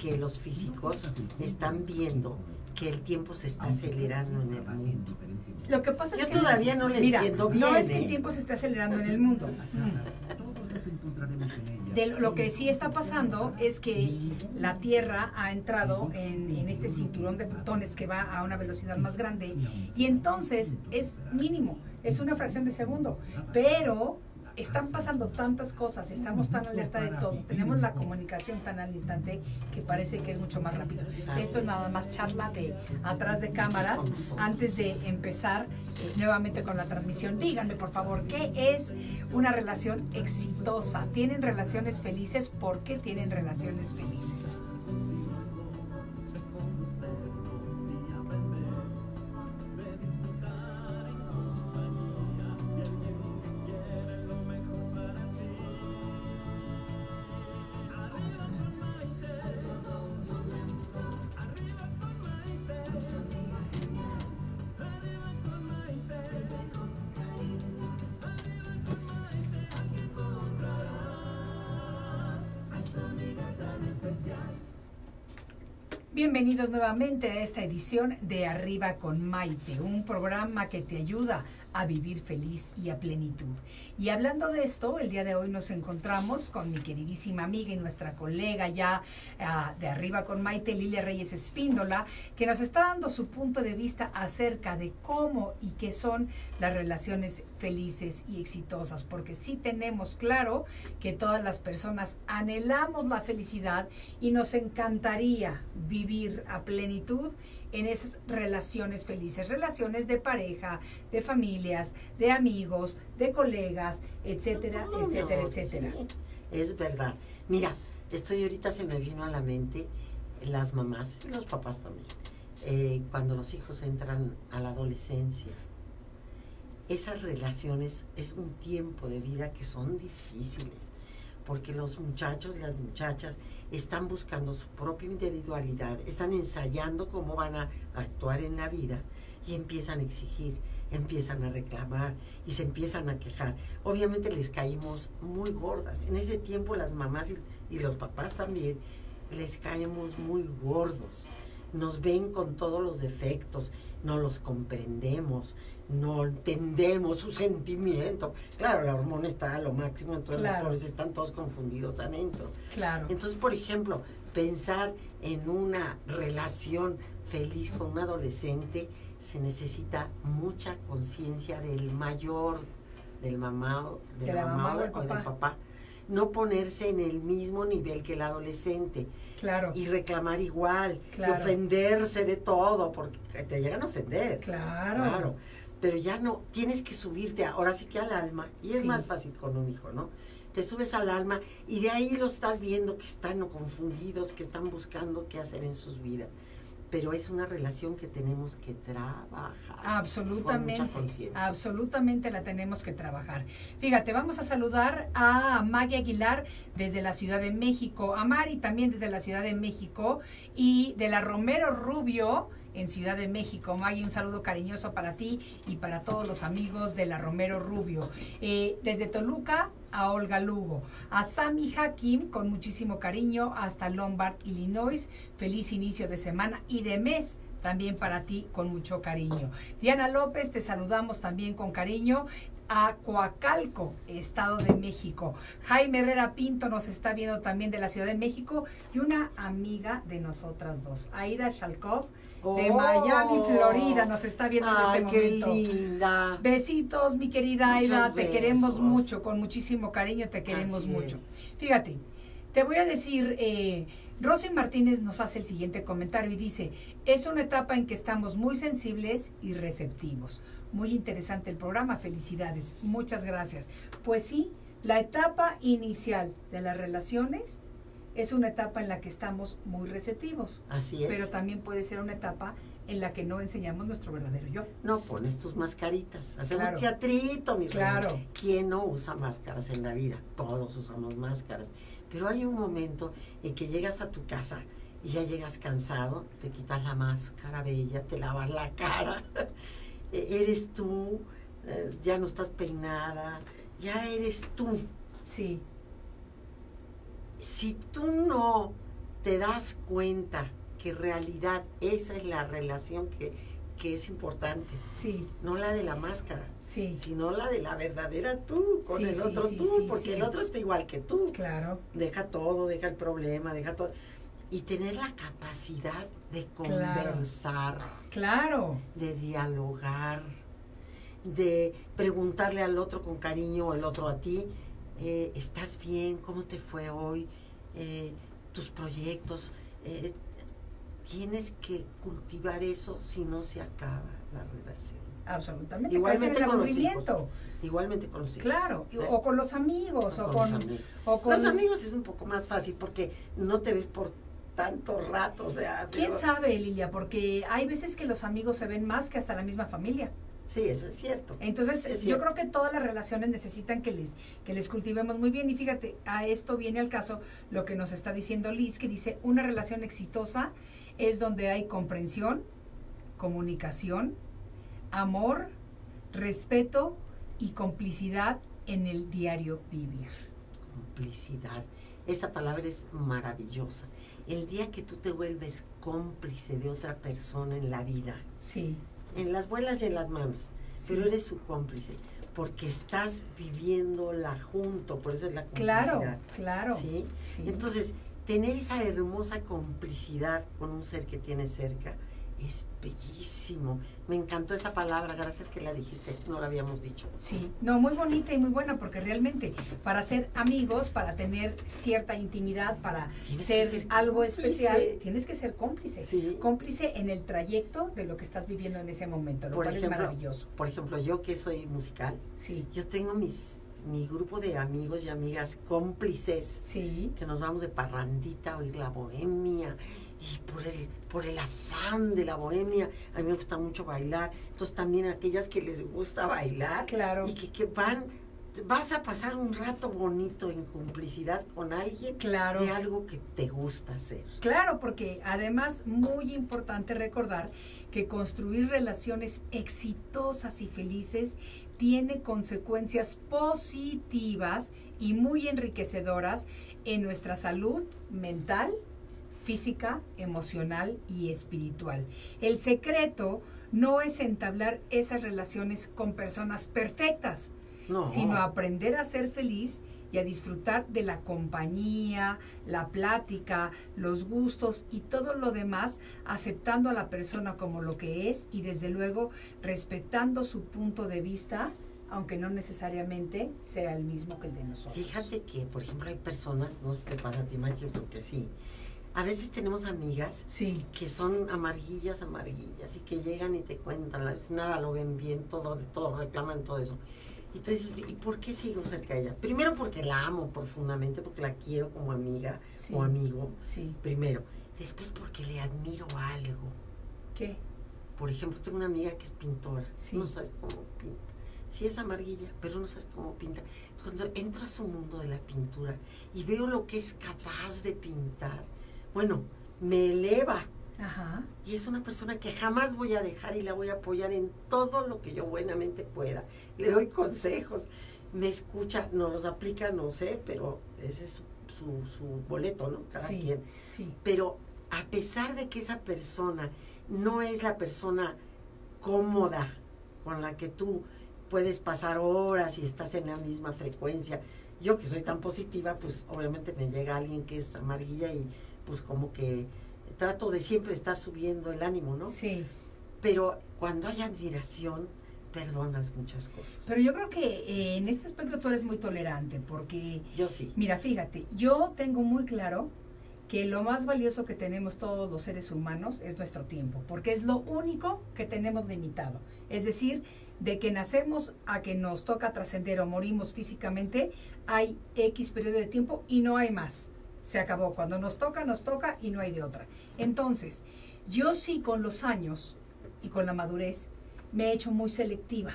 que los físicos están viendo que el tiempo se está acelerando en el mundo. Lo que pasa es Yo que todavía no le mira, entiendo No bien, es que el tiempo se esté acelerando en el mundo. De lo- que sí está pasando es que la Tierra ha entrado en, en este cinturón de fotones que va a una velocidad más grande y entonces es mínimo, es una fracción de segundo, pero están pasando tantas cosas, estamos tan alerta de todo, tenemos la comunicación tan al instante que parece que es mucho más rápido. Esto es nada más charla de atrás de cámaras antes de empezar eh, nuevamente con la transmisión. Díganme por favor, ¿qué es una relación exitosa? ¿Tienen relaciones felices? ¿Por qué tienen relaciones felices? Nuevamente a esta edición de Arriba con Maite, un programa que te ayuda a vivir feliz y a plenitud. Y hablando de esto, el día de hoy nos encontramos con mi queridísima amiga y nuestra colega ya ah, de arriba con Maite Lilia Reyes Espíndola, que nos está dando su punto de vista acerca de cómo y qué son las relaciones felices y exitosas, porque sí tenemos claro que todas las personas anhelamos la felicidad y nos encantaría vivir a plenitud en esas relaciones felices, relaciones de pareja, de familias, de amigos, de colegas, etcétera, No, etcétera, no, etcétera. sí, es verdad. Mira, estoy ahorita se me vino a la mente las mamás y los papás también. eh, cuando los hijos entran a la adolescencia, esas relaciones es un tiempo de vida que son difíciles, porque los muchachos, las muchachas están buscando su propia individualidad, están ensayando cómo van a actuar en la vida y empiezan a exigir, empiezan a reclamar y se empiezan a quejar. Obviamente les caímos muy gordas. En ese tiempo las mamás y, y los papás también les caemos muy gordos. Nos ven con todos los defectos, no los comprendemos, no entendemos su sentimiento. Claro, la hormona está a lo máximo, entonces Claro. los pobres están todos confundidos adentro. Claro. Entonces, por ejemplo, pensar en una relación feliz con un adolescente se necesita mucha conciencia del mayor, del mamá, o- de, mamá, mamá o del o del papá. No ponerse en el mismo nivel que el adolescente Claro. y reclamar igual, y Claro. ofenderse de todo, porque te llegan a ofender. Claro. Pero ya no, tienes que subirte ahora sí que al alma, y es Sí. más fácil con un hijo, ¿no? Te subes al alma y de ahí lo estás viendo que están confundidos, que están buscando qué hacer en sus vidas. Pero es una relación que tenemos que trabajar. Absolutamente, Con mucha conciencia. absolutamente la tenemos que trabajar. Fíjate, vamos a saludar a Maggie Aguilar desde la Ciudad de México, a Mari también desde la Ciudad de México y de la Romero Rubio en Ciudad de México. Maggie, un saludo cariñoso para ti y para todos los amigos de la Romero Rubio. Eh, desde Toluca a Olga Lugo, a Sami Hakim con muchísimo cariño hasta Lombard, Illinois. Feliz inicio de semana y de mes también para ti con mucho cariño. Diana López, te saludamos también con cariño. A Coacalco, Estado de México. Jaime Herrera Pinto nos está viendo también de la Ciudad de México y una amiga de nosotras dos, Aida Shalkov, de Oh. Miami, Florida, nos está viendo Ay, en este qué momento. linda. Besitos, mi querida Aida, te queremos mucho, con muchísimo cariño te queremos Así mucho. es. Fíjate, te voy a decir, eh, Rosy Martínez nos hace el siguiente comentario y dice, es una etapa en que estamos muy sensibles y receptivos. Muy interesante el programa, felicidades, muchas gracias. Pues sí, la etapa inicial de las relaciones es una etapa en la que estamos muy receptivos, Así es. pero también puede ser una etapa en la que no enseñamos nuestro verdadero yo. No, pones tus mascaritas. Hacemos Claro. teatrito, mi. Claro. ¿Quién no usa máscaras en la vida? Todos usamos máscaras. Pero hay un momento en que llegas a tu casa y ya llegas cansado, te quitas la máscara bella, te lavas la cara, e- eres tú, eh, ya no estás peinada, ya eres tú. Sí, Si tú no te das cuenta que en realidad esa es la relación que, que es importante, sí, no la de la máscara, sí, sino la de la verdadera tú, con Sí, el otro sí, tú, porque el otro está igual que tú. claro. Deja todo, deja el problema, deja todo. Y tener la capacidad de conversar, Claro, de dialogar, de preguntarle al otro con cariño o el otro a ti, eh, ¿estás bien? ¿Cómo te fue hoy? Eh, tus proyectos. Eh, tienes que cultivar eso si no se acaba la relación. absolutamente. Igualmente el con los hijos. Igualmente con los hijos. Claro, ¿eh? o con los amigos, o con con, los amigos. o con Los amigos es un poco más fácil porque no te ves por tanto rato, o sea... ¿Quién pero- sabe, Lilia? Porque hay veces que los amigos se ven más que hasta la misma familia. Sí, eso es cierto. Entonces, Es yo creo que todas las relaciones necesitan que les, que les cultivemos muy bien. Y fíjate, a esto viene al caso lo que nos está diciendo Liz, que dice, una relación exitosa es donde hay comprensión, comunicación, amor, respeto y complicidad en el diario vivir. Complicidad. Esa palabra es maravillosa. El día que tú te vuelves cómplice de otra persona en la vida, Sí, en las buenas y en las malas, Sí. pero eres su cómplice, porque estás viviéndola junto, por eso es la claro, complicidad. claro. ¿sí? sí. Entonces, tener esa hermosa complicidad con un ser que tienes cerca es bellísimo. Me encantó esa palabra, gracias que la dijiste, no la habíamos dicho. Sí, no, muy bonita y muy buena porque realmente para ser amigos, para tener cierta intimidad, para ser, ser algo cómplice. especial, tienes que ser cómplice. Sí. Cómplice en el trayecto de lo que estás viviendo en ese momento, lo Por cual ejemplo, es maravilloso. Por ejemplo, yo que soy musical, Sí, yo tengo mis mi grupo de amigos y amigas cómplices sí, que nos vamos de parrandita a oír la bohemia y por el por el afán de la bohemia a mí me gusta mucho bailar. Entonces también aquellas que les gusta bailar claro, y que, que van vas a pasar un rato bonito en complicidad con alguien claro. de algo que te gusta hacer. Claro, porque además muy importante recordar que construir relaciones exitosas y felices tiene consecuencias positivas y muy enriquecedoras en nuestra salud mental, física, emocional y espiritual. El secreto no es entablar esas relaciones con personas perfectas, no sino aprender a ser feliz y a disfrutar de la compañía, la plática, los gustos y todo lo demás, aceptando a la persona como lo que es y desde luego respetando su punto de vista, aunque no necesariamente sea el mismo que el de nosotros. Fíjate que, por ejemplo, hay personas, no sé te pasa a ti, Mike, yo creo que sí. A veces tenemos amigas Sí, que son amarguillas, amarguillas, y que llegan y te cuentan, nada lo ven bien, todo, de todo, reclaman todo eso. Y tú dices, ¿y por qué sigo cerca de ella? Primero porque la amo profundamente, porque la quiero como amiga sí, o amigo, sí. primero. Después porque le admiro algo. ¿Qué? Por ejemplo, tengo una amiga que es pintora. Sí. No sabes cómo pinta. Sí es amarguilla, pero no sabes cómo pinta. Cuando entro a su mundo de la pintura y veo lo que es capaz de pintar, bueno, me eleva. Ajá. Y es una persona que jamás voy a dejar y la voy a apoyar en todo lo que yo buenamente pueda. Le doy consejos, me escucha, no los aplica, no sé, pero ese es su, su, su boleto, ¿no? Cada Sí, quien. sí, Pero a pesar de que esa persona no es la persona cómoda con la que tú puedes pasar horas y estás en la misma frecuencia, yo que soy tan positiva, pues obviamente me llega alguien que es amarguilla y pues como que trato de siempre estar subiendo el ánimo, ¿no? sí. Pero cuando hay admiración, perdonas muchas cosas. Pero yo creo que eh, en este aspecto tú eres muy tolerante porque Yo sí. Mira, fíjate, yo tengo muy claro que lo más valioso que tenemos todos los seres humanos es nuestro tiempo, porque es lo único que tenemos limitado. Es decir, de que nacemos a que nos toca trascender o morimos físicamente, hay X periodo de tiempo y no hay más. Se acabó. Cuando nos toca, nos toca y no hay de otra. Entonces, yo sí con los años y con la madurez me he hecho muy selectiva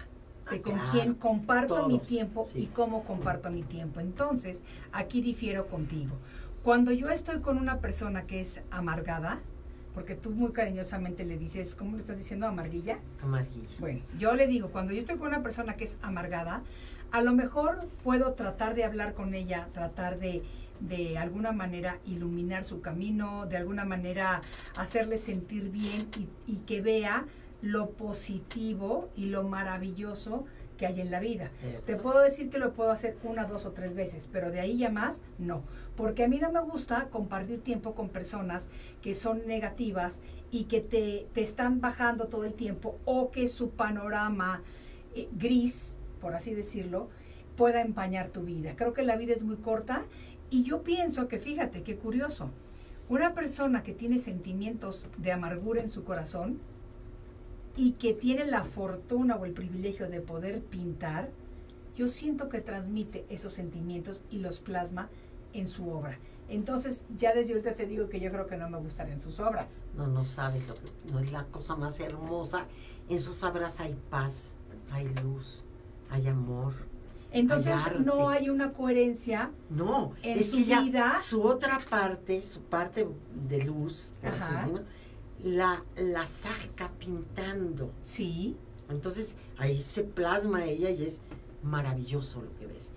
de Ah, con claro. quién comparto mi tiempo sí. y cómo comparto mi tiempo. Entonces, aquí difiero contigo. Cuando yo estoy con una persona que es amargada, porque tú muy cariñosamente le dices, ¿cómo le estás diciendo amarguilla? Amarguilla. Bueno, yo le digo, cuando yo estoy con una persona que es amargada, a lo mejor puedo tratar de hablar con ella, tratar de de alguna manera iluminar su camino, de alguna manera hacerle sentir bien y, y que vea lo positivo y lo maravilloso que hay en la vida. Te puedo decir que lo puedo hacer una, dos o tres veces, pero de ahí ya más, no. Porque a mí no me gusta compartir tiempo con personas que son negativas y que te, te están bajando todo el tiempo o que su panorama eh, gris, por así decirlo, pueda empañar tu vida. Creo que la vida es muy corta y yo pienso que, fíjate, qué curioso, una persona que tiene sentimientos de amargura en su corazón, y que tiene la fortuna o el privilegio de poder pintar, yo siento que transmite esos sentimientos y los plasma en su obra. Entonces, ya desde ahorita te digo que yo creo que no me gustarían sus obras. No, no sabes lo que, no es la cosa más hermosa. En sus obras hay paz, hay luz, hay amor. Entonces, no hay una coherencia. No, En es su que ya vida- su otra parte, su parte de luz, decirlo, la, la saca pintando. Sí, Entonces ahí se plasma ella y es maravilloso lo que ves.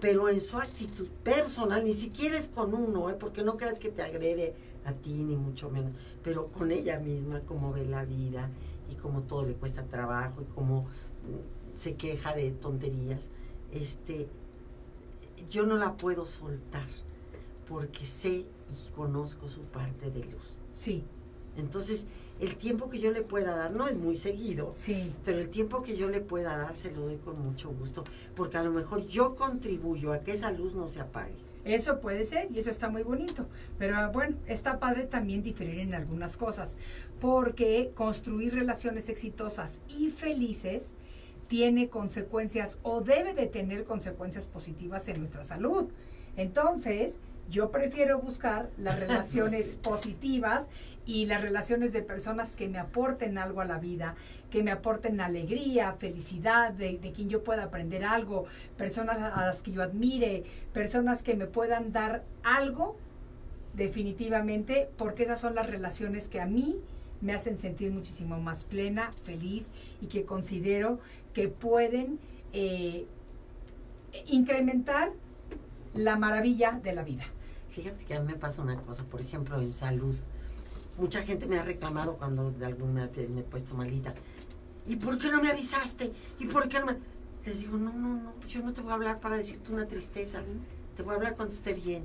Pero en su actitud personal, ni siquiera es con uno, ¿eh? porque no creas que te agrede a ti ni mucho menos, pero con ella misma, cómo ve la vida y cómo todo le cuesta trabajo y cómo mm, se queja de tonterías. Este, yo no la puedo soltar porque sé y conozco su parte de luz. Sí, Entonces, el tiempo que yo le pueda dar, no es muy seguido, sí. pero el tiempo que yo le pueda dar se lo doy con mucho gusto, porque a lo mejor yo contribuyo a que esa luz no se apague. Eso puede ser y eso está muy bonito. Pero ah, bueno, está padre también diferir en algunas cosas, porque construir relaciones exitosas y felices tiene consecuencias o debe de tener consecuencias positivas en nuestra salud. Entonces, yo prefiero buscar las relaciones positivas y las relaciones de personas que me aporten algo a la vida, que me aporten alegría, felicidad, de, de quien yo pueda aprender algo, personas a las que yo admire, personas que me puedan dar algo definitivamente, porque esas son las relaciones que a mí me hacen sentir muchísimo más plena, feliz y que considero que pueden eh, incrementar la maravilla de la vida. Fíjate que a mí me pasa una cosa, por ejemplo, en salud. Mucha gente me ha reclamado cuando de alguna vez me he puesto malita. ¿Y por qué no me avisaste? ¿Y por qué no me...? Les digo, no, no, no, yo no te voy a hablar para decirte una tristeza. Te voy a hablar cuando esté bien,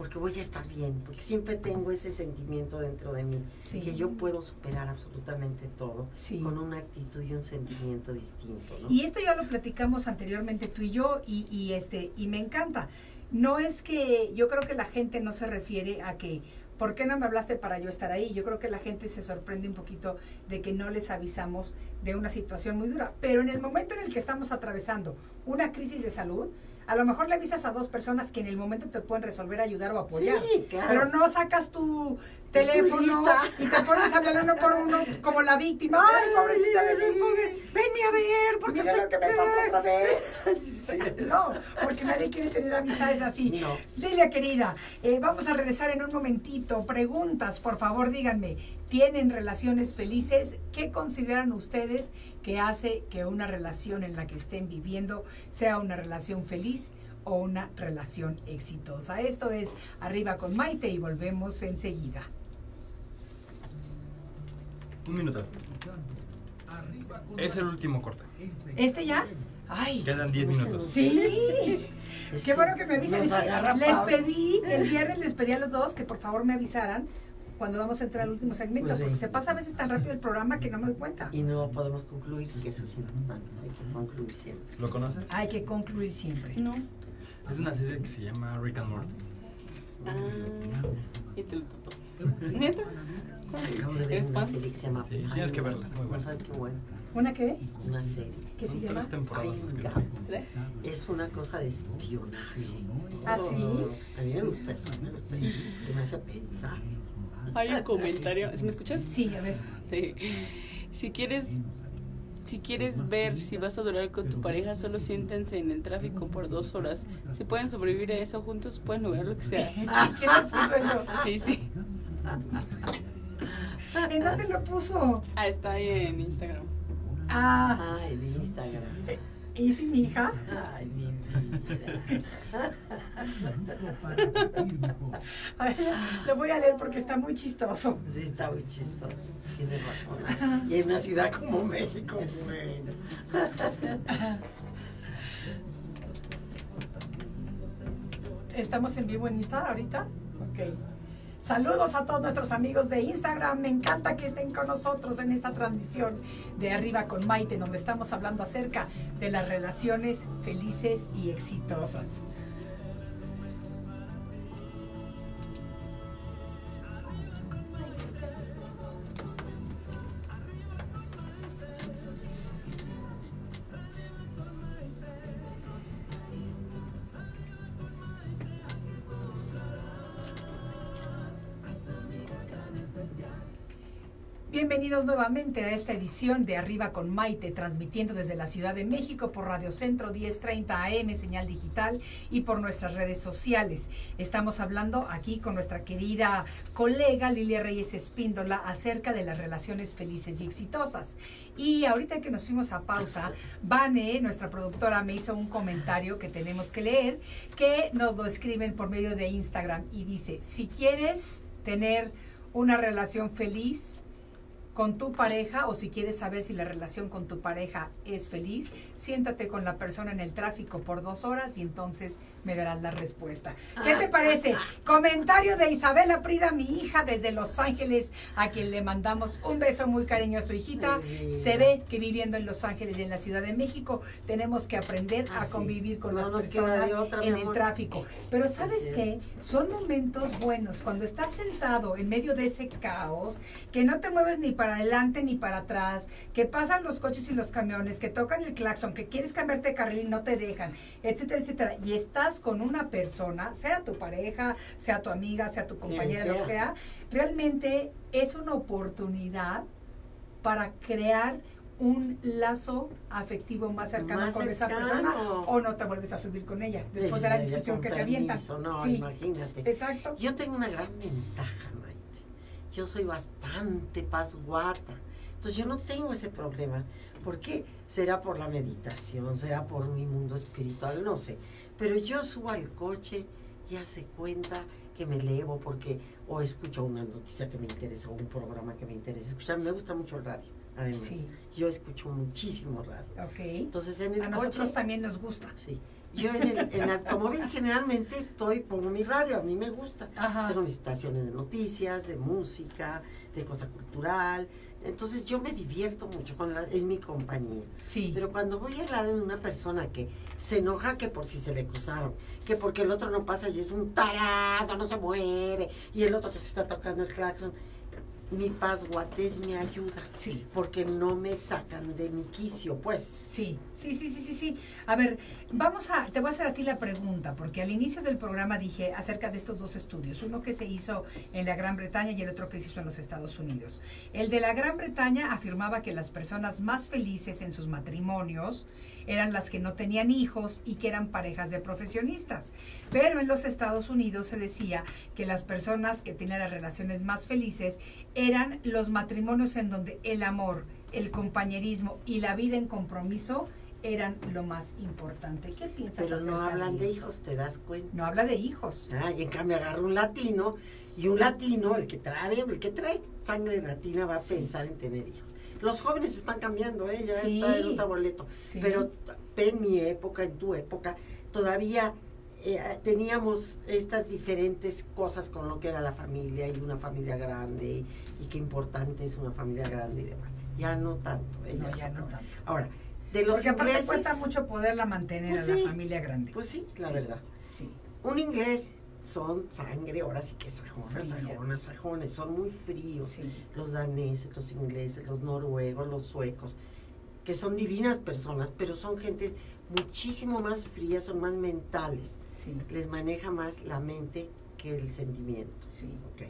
porque voy a estar bien, porque siempre tengo ese sentimiento dentro de mí, Sí. que yo puedo superar absolutamente todo Sí. con una actitud y un sentimiento distinto. ¿no? Y esto ya lo platicamos anteriormente tú y yo y, y este y me encanta. No es que yo creo que la gente no se refiere a que ¿por qué no me hablaste para yo estar ahí? Yo creo que la gente se sorprende un poquito de que no les avisamos de una situación muy dura, pero en el momento en el que estamos atravesando una crisis de salud, a lo mejor le avisas a dos personas que en el momento te pueden resolver, ayudar o apoyar. Sí, claro. Pero no sacas tu teléfono y te pones a hablar uno por uno como la víctima. Ay, pobrecita de mí. Venme a ver, porque Mira lo que me pasó otra vez. Sí. No, porque nadie quiere tener amistades así. No. Lilia querida, eh, vamos a regresar en un momentito. Preguntas, por favor, díganme. ¿Tienen relaciones felices? ¿Qué consideran ustedes que hace que una relación en la que estén viviendo sea una relación feliz o una relación exitosa? Esto es Arriba con Maite y volvemos enseguida. Un minuto. Arriba con Es el último corte. ¿Este ya? Ay, Quedan 10 minutos. sí. Es Qué bueno que me avisan. Les pedí, el viernes les pedí a los dos que por favor me avisaran cuando vamos a entrar al último segmento, Pues sí. porque se pasa a veces tan rápido el programa que no me doy cuenta. Y no podemos concluir, que eso es importante, hay que concluir siempre. ¿Lo conoces? Hay que concluir siempre. No. Es una serie que se llama Rick and Morty. Ah, y te lo. ¿Neta? Acabo de ver ¿Eres una fan? serie que se llama Sí, tienes que verla, muy No buena. sabes qué bueno, ¿Una qué? una serie. ¿Qué se llama? tres temporadas. ¿Tres? Es una cosa de espionaje. ¿Ah, sí? A mí me gusta eso, me gusta. Que me hace pensar. Hay un comentario. ¿Sí ¿Me escuchas? Sí, a ver. Sí. Si quieres, si quieres ver si vas a durar con tu pareja, solo siéntense en el tráfico por dos horas. Si pueden sobrevivir a eso juntos, pueden lograr lo que sea. ¿Quién le puso eso? Sí, sí. ¿En dónde lo puso? Ah, está ahí en Instagram. Ah, Ay, de Instagram. ¿y si mi hija? Ay, mi vida. A ver, lo voy a leer porque está muy chistoso. Sí, está muy chistoso. Tiene razón. Y en una ciudad como México, bueno. ¿Estamos en vivo en Insta ahorita? Ok. Saludos a todos nuestros amigos de Instagram. Me encanta que estén con nosotros en esta transmisión de Arriba con Maite, donde estamos hablando acerca de las relaciones felices y exitosas. Bienvenidos nuevamente a esta edición de Arriba con Maite, transmitiendo desde la Ciudad de México por Radio Centro 1030 AM, señal digital y por nuestras redes sociales. Estamos hablando aquí con nuestra querida colega Lilia Reyes Espíndola acerca de las relaciones felices y exitosas. Y ahorita que nos fuimos a pausa, Vane, nuestra productora, me hizo un comentario que tenemos que leer, que nos lo escriben por medio de Instagram y dice, si quieres tener una relación feliz con tu pareja o si quieres saber si la relación con tu pareja es feliz, siéntate con la persona en el tráfico por dos horas y entonces me darás la respuesta. ¿Qué te parece? Comentario de Isabela Prida, mi hija desde Los Ángeles, a quien le mandamos un beso muy cariñoso, hijita. Se ve que viviendo en Los Ángeles y en la Ciudad de México tenemos que aprender Ah, a sí. convivir con No las personas otra, en el tráfico. Pero ¿sabes qué? Son momentos buenos cuando estás sentado en medio de ese caos, que no te mueves ni para adelante ni para atrás, que pasan los coches y los camiones, que tocan el claxon, que quieres cambiarte de carril y no te dejan, etcétera, etcétera. Y estás con una persona, sea tu pareja, sea tu amiga, sea tu compañera, lo que sea, realmente es una oportunidad para crear un lazo afectivo más cercano Más con esa cercano. persona o no te vuelves a subir con ella después de la discusión que se avientan. permiso, No, Sí, imagínate. exacto. Yo tengo una gran ventaja. Yo soy bastante pasguata. Entonces yo no tengo ese problema. ¿Por qué? Será por la meditación, será por mi mundo espiritual, no sé. Pero yo subo al coche y hace cuenta que me elevo porque o escucho una noticia que me interesa o un programa que me interesa. Escuchar, me gusta mucho el radio, además. Sí. Yo escucho muchísimo radio. Ok. Entonces en el A nosotros también nos gusta. Sí. Yo en el, en automóvil generalmente estoy, pongo mi radio, a mí me gusta. Ajá. Tengo mis estaciones de noticias, de música, de cosa cultural. Entonces yo me divierto mucho, con la, es mi compañía. Sí. Pero cuando voy al lado de una persona que se enoja que por si se le cruzaron, que porque el otro no pasa y es un tarado, no se mueve, y el otro que se está tocando el claxon, mi pasguatez me ayuda, Sí. porque no me sacan de mi quicio, pues. Sí, sí, sí, sí, sí, sí. A ver, vamos a, te voy a hacer a ti la pregunta, porque al inicio del programa dije acerca de estos dos estudios, uno que se hizo en la Gran Bretaña y el otro que se hizo en los Estados Unidos. El de la Gran Bretaña afirmaba que las personas más felices en sus matrimonios eran las que no tenían hijos y que eran parejas de profesionistas. Pero en los Estados Unidos se decía que las personas que tenían las relaciones más felices eran los matrimonios en donde el amor, el compañerismo y la vida en compromiso eran lo más importante. ¿Qué piensas Pero no hablan de hijos, te das cuenta. No habla de hijos. Ah, y en cambio agarra un latino y un latino, el que trae, el que trae sangre latina va a Sí. pensar en tener hijos. Los jóvenes están cambiando, ¿eh? ya Sí. está en otro boleto. Sí. Pero en mi época, en tu época, todavía eh, teníamos estas diferentes cosas con lo que era la familia y una familia grande y qué importante es una familia grande y demás. Ya no tanto. ya no tanto. Ahora, de los Porque ingleses, cuesta mucho poderla mantener Pues a sí. la familia grande. pues sí, la Sí. verdad. sí. Un inglés son sangre, ahora sí que sajonas, Fría. sajonas, sajones, son muy fríos. Sí. Los daneses, los ingleses, los noruegos, los suecos, que son divinas personas, pero son gente muchísimo más frías, son más mentales. Sí. Les maneja más la mente que el sentimiento. Sí. ¿ok?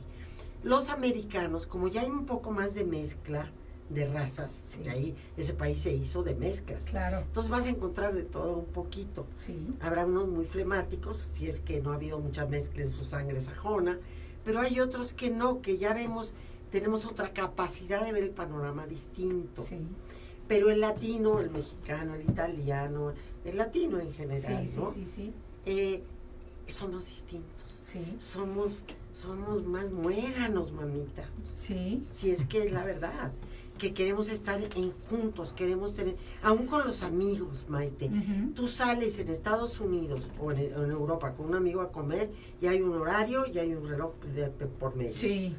Los americanos, como ya hay un poco más de mezcla de razas, Sí. ahí ese país se hizo de mezclas. Claro. Entonces vas a encontrar de todo un poquito. Sí. Habrá unos muy flemáticos, si es que no ha habido mucha mezcla en su sangre sajona, pero hay otros que no, que ya vemos, tenemos otra capacidad de ver el panorama distinto. Sí. Pero el latino, el mexicano, el italiano, el latino en general, Sí, sí, ¿no? sí, sí. Eh, somos distintos. Sí. Somos, somos más muéganos, mamita. Sí. Si es que es la verdad. Que queremos estar en juntos, queremos tener, aún con los amigos, Maite. Tú sales en Estados Unidos o en, en Europa con un amigo a comer y hay un horario y hay un reloj de, de por medio. Sí.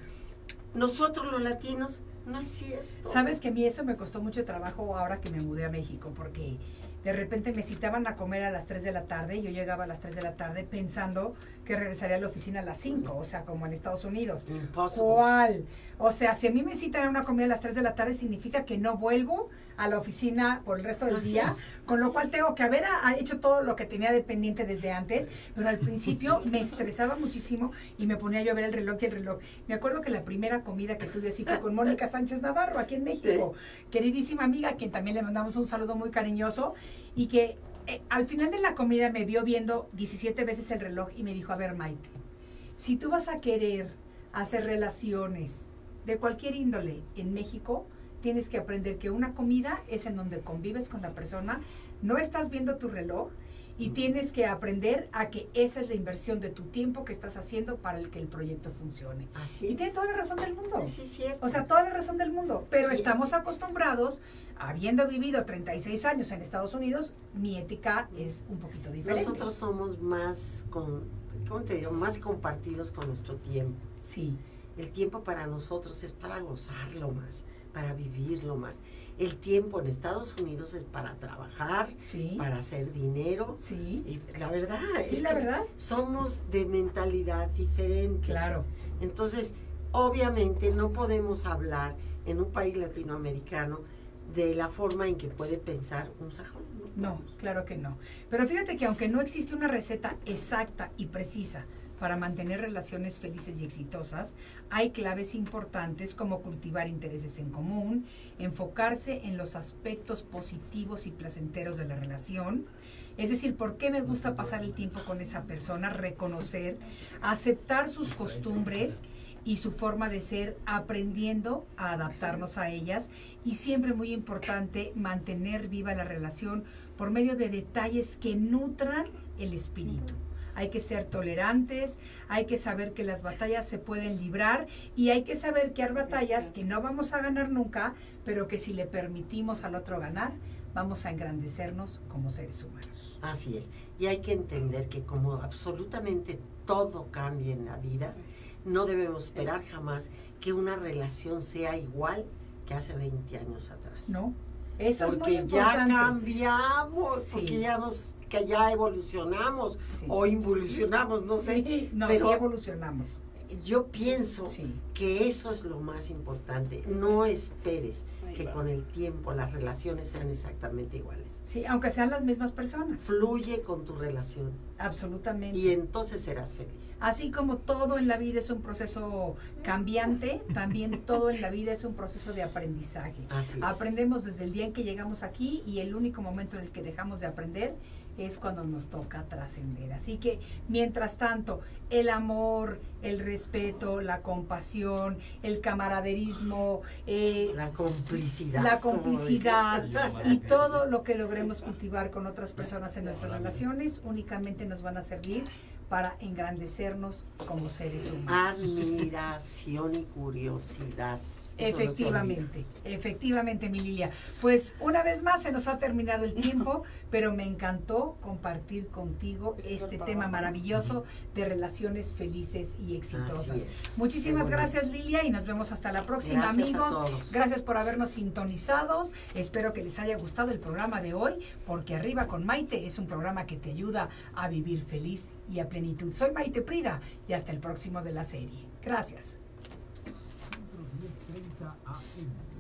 Nosotros los latinos, no es cierto. Sabes que a mí eso me costó mucho trabajo ahora que me mudé a México, porque de repente me citaban a comer a las 3 de la tarde y yo llegaba a las 3 de la tarde pensando que regresaría a la oficina a las 5, o sea, como en Estados Unidos. Impossible. ¿Cuál? O sea, si a mí me citan a una comida a las 3 de la tarde, significa que no vuelvo a la oficina por el resto del Así día, es. con lo cual tengo que haber ah, hecho todo lo que tenía de pendiente desde antes, pero al principio me estresaba muchísimo y me ponía yo a ver el reloj y el reloj. Me acuerdo que la primera comida que tuve así fue con Mónica Sánchez Navarro, aquí en México, queridísima amiga, a quien también le mandamos un saludo muy cariñoso, y que eh, al final de la comida me vio viendo 17 veces el reloj y me dijo, a ver Maite, si tú vas a querer hacer relaciones de cualquier índole en México, tienes que aprender que una comida es en donde convives con la persona, no estás viendo tu reloj y tienes que aprender a que esa es la inversión de tu tiempo que estás haciendo para el que el proyecto funcione. Así Y tiene toda la razón del mundo. Sí, cierto. O sea, toda la razón del mundo. Pero Sí. estamos acostumbrados, habiendo vivido 36 años en Estados Unidos, mi ética es un poquito diferente. Nosotros somos más, con, ¿cómo te digo? Más compartidos con nuestro tiempo. Sí, El tiempo para nosotros es para gozarlo más, para vivirlo más. El tiempo en Estados Unidos es para trabajar, sí, para hacer dinero. sí. Y la verdad Sí, es la que verdad. somos de mentalidad diferente. Claro. Entonces, obviamente no podemos hablar en un país latinoamericano de la forma en que puede pensar un sajón. No, podemos. claro que no. Pero fíjate que aunque no existe una receta exacta y precisa para mantener relaciones felices y exitosas, hay claves importantes como cultivar intereses en común, enfocarse en los aspectos positivos y placenteros de la relación, es decir, por qué me gusta pasar el tiempo con esa persona, reconocer, aceptar sus costumbres y su forma de ser, aprendiendo a adaptarnos a ellas. Y siempre muy importante mantener viva la relación por medio de detalles que nutran el espíritu. Hay que ser tolerantes, hay que saber que las batallas se pueden librar y hay que saber que hay batallas que no vamos a ganar nunca, pero que si le permitimos al otro ganar, vamos a engrandecernos como seres humanos. Así es. Y hay que entender que como absolutamente todo cambia en la vida, no debemos esperar jamás que una relación sea igual que hace 20 años atrás. ¿No? Eso es muy porque ya cambiamos, Sí. porque ya, que ya evolucionamos Sí. o involucionamos, no sé. Sí, no, pero sí evolucionamos. yo pienso que eso es lo más importante. No esperes que con el tiempo las relaciones sean exactamente iguales. Sí, aunque sean las mismas personas. Fluye con tu relación Absolutamente. y entonces serás feliz. Así como todo en la vida es un proceso cambiante, también todo en la vida es un proceso de aprendizaje. Así es. Aprendemos desde el día en que llegamos aquí y el único momento en el que dejamos de aprender es cuando nos toca trascender. Así que, mientras tanto, el amor, el respeto, la compasión, el camaraderismo, eh, La complicidad. la complicidad y todo lo que logremos cultivar con otras personas en nuestras relaciones únicamente nos van a servir para engrandecernos como seres humanos. Admiración y curiosidad. Efectivamente, efectivamente, mi Lilia. Pues una vez más se nos ha terminado el tiempo, pero me encantó compartir contigo este tema maravilloso de relaciones felices y exitosas. Muchísimas gracias, Lilia, y nos vemos hasta la próxima, Gracias amigos. Gracias por habernos sintonizados. Espero que les haya gustado el programa de hoy, porque Arriba con Maite es un programa que te ayuda a vivir feliz y a plenitud. Soy Maite Prida y hasta el próximo de la serie. Gracias. Centro 1030 AM.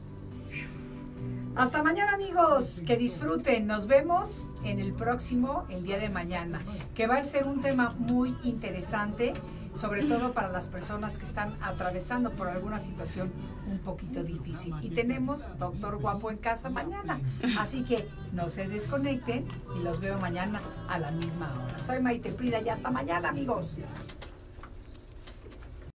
Hasta mañana amigos, que disfruten, nos vemos en el próximo, el día de mañana, que va a ser un tema muy interesante, sobre todo para las personas que están atravesando por alguna situación un poquito difícil. Y tenemos Doctor Guapo en casa mañana, así que no se desconecten y los veo mañana a la misma hora. Soy Maite Prida y hasta mañana amigos.